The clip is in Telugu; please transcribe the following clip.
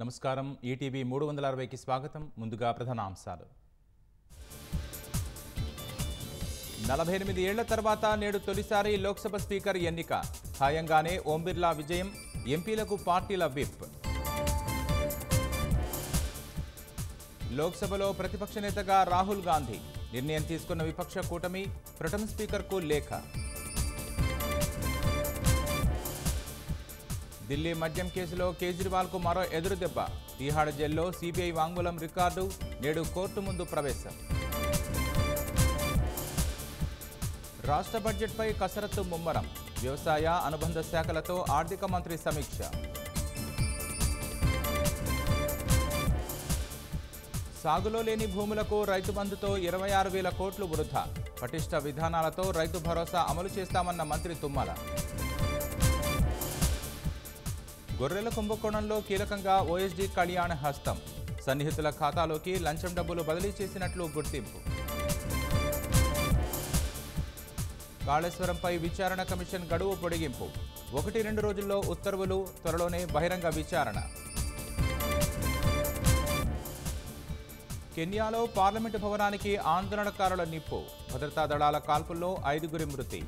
నమస్కారం. ఈటీవీ మూడు వందల అరవైకి స్వాగతం. ముందుగా ప్రధానాంశాలు. నలభై ఎనిమిది ఏళ్ళ తర్వాత నేడు తొలిసారి లోక్సభ స్పీకర్ ఎన్నిక. ఖాయంగానే ఓం బిర్లా విజయం ఎంపీలకు పార్టీల విప్. లోక్సభలో ప్రతిపక్ష నేతగా రాహుల్ గాంధీ. నిర్ణయం తీసుకున్న విపక్ష కూటమి ప్రొటం స్పీకర్కు లేఖ. ఢిల్లీ మద్యం కేసులో కేజ్రీవాల్కు మరో ఎదురుదెబ్బ తీహాడ్ జైల్లో సిబిఐ వాంగ్మూలం రికార్డు నేడు కోర్టు ముందు ప్రవేశం. రాష్ట్ర బడ్జెట్పై కసరత్తు ముమ్మరం. వ్యవసాయ అనుబంధ శాఖలతో ఆర్థిక మంత్రి సమీక్ష. సాగులో లేని భూములకు రైతు బంధుతో ఇరవై ఆరు వేల కోట్లు వృధా. పటిష్ట విధానాలతో రైతు భరోసా అమలు చేస్తామన్న మంత్రి తుమ్మల. గొర్రెల కుంభకోణంలో కీలకంగా ఓఎస్డీ కళ్యాణ్ హస్తం. సన్నిహితుల ఖాతాలోకి లంచం డబ్బులు బదిలీ చేసినట్లు గుర్తింపు. కాళేశ్వరంపై విచారణ కమిషన్ గడువు పొడిగింపు. ఒకటి రెండు రోజుల్లో ఉత్తర్వులు త్వరలోనే బహిరంగ విచారణ. కెన్యాలో పార్లమెంటు భవనానికి ఆందోళనకారుల నిప్పు. భద్రతా దళాల కాల్పుల్లో ఐదుగురి మృతి.